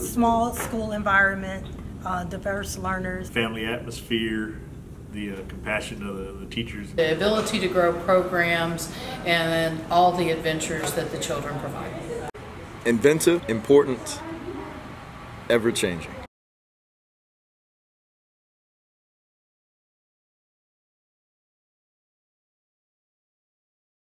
Small school environment, uh, diverse learners. family atmosphere, the uh, compassion of the, the teachers. The ability to grow programs and all the adventures that the children provide. Inventive, important, ever changing.